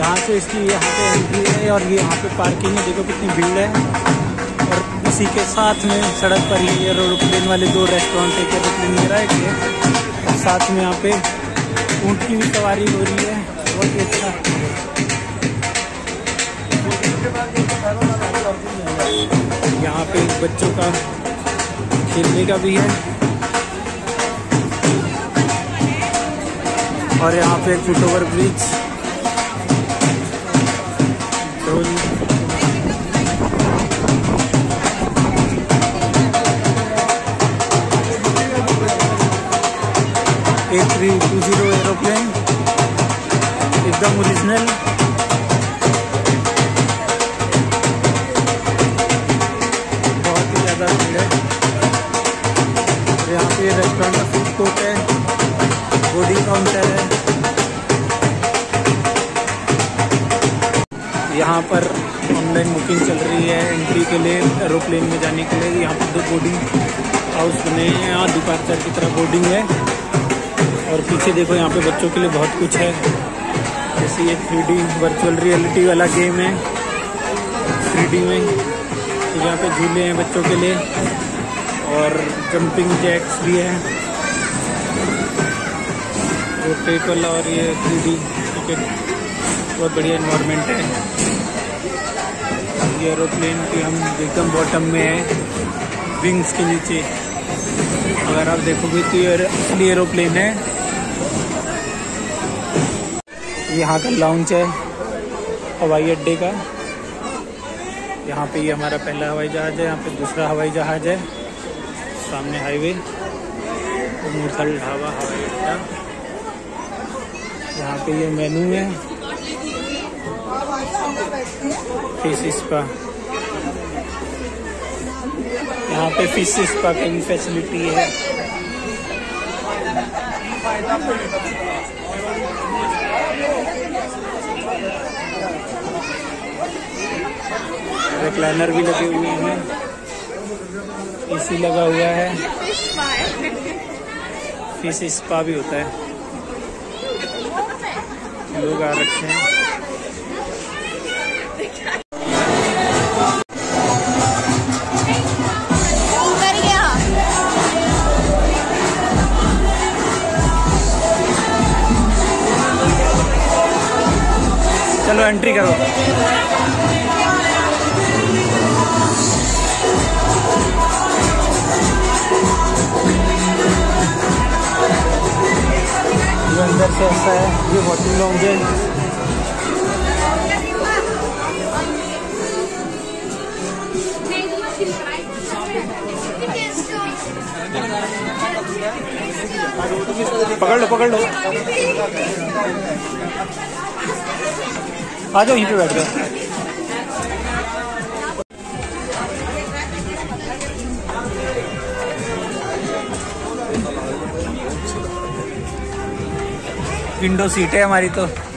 यहाँ से इसकी यहाँ पे एंट्री है और ये यहाँ पे पार्किंग है। देखो कितनी भीड़ है। और इसी के साथ में सड़क पर ही एरोप्लेन वाले दो रेस्टोरेंट एक एरोप्लेन मेरा एक है और साथ में यहाँ पे ऊँट की भी सवारी हो रही है। बहुत ही अच्छा। यहाँ पे बच्चों का खेलने का भी है। और यहाँ पे foot over bridge A three two zero aeroplane एकदम ओरिजिनल बहुत ही ज़्यादा भीड़ है। यहाँ पे रेस्टोरेंट का फ़ूड कोर्ट है। बोर्डिंग काउंटर है। यहाँ पर ऑनलाइन बुकिंग चल रही है एंट्री के लिए एरोप्लेन में जाने के लिए। यहाँ पर दो बोर्डिंग हाउस बने हैं, यहाँ दोपहर की तरह बोर्डिंग है। और पीछे देखो यहाँ पे बच्चों के लिए बहुत कुछ है। जैसे ये थ्री वर्चुअल रियलिटी वाला गेम है थ्री में। तो यहाँ पे झूले हैं बच्चों के लिए, और जंपिंग जैक्स भी है। रोटेट वाला और ये थ्री डी बहुत बढ़िया इन्वायरमेंट है। एरोप्लेन की हम एकदम बॉटम में है विंग्स के नीचे। अगर आप देखोगे तो ये असली एरोप्लेन है। यहाँ का लॉन्च है, हवाई अड्डे का। यहाँ पे ये हमारा पहला हवाई जहाज़ है, यहाँ पे दूसरा हवाई जहाज़ है। सामने हाईवे मूर्थल ढाबा, हवाई अड्डा। यहाँ पे ये मेनू है। फ़िश स्पा यहाँ पे फ़िश स्पा की भी फैसिलिटी है रिक्लाइनर भी लगे हुए हैं। एसी लगा हुआ है। फ़िश स्पा भी होता है। लोग आ रखे हैं। चलो एंट्री करो। अंदर से ऐसा है, ये वॉटिंग लॉन्ज है। पकड़ लो पकड़ लो। आ जाओ यहीं पे बैठ जाओ विंडो सीट है हमारी तो।